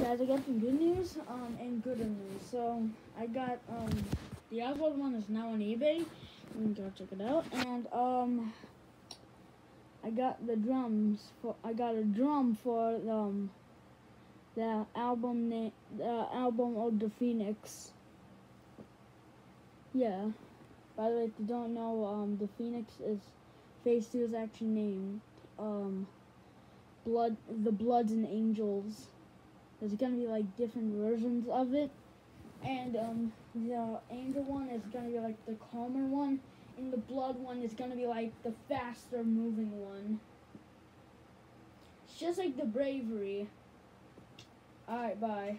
guys, I got some good news um, and good news. So I got um, the Oswald one is now on eBay. You can go check it out. And um, I got the drums for. I got a drum for um, the album name, the album of the Phoenix. Yeah. By the way, if you don't know, um, the Phoenix is Phase Two is actually named um, Blood, the Bloods and Angels. There's gonna be like different versions of it, and um, the Angel one is gonna be like the calmer one, and the Blood one is gonna be like the faster moving one. It's just like the Bravery. Alright, bye.